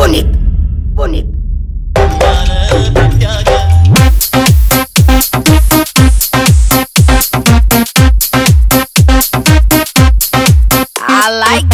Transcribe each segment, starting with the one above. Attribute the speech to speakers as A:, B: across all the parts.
A: punit, punit. I like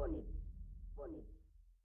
A: Punit, punit, punit, punit.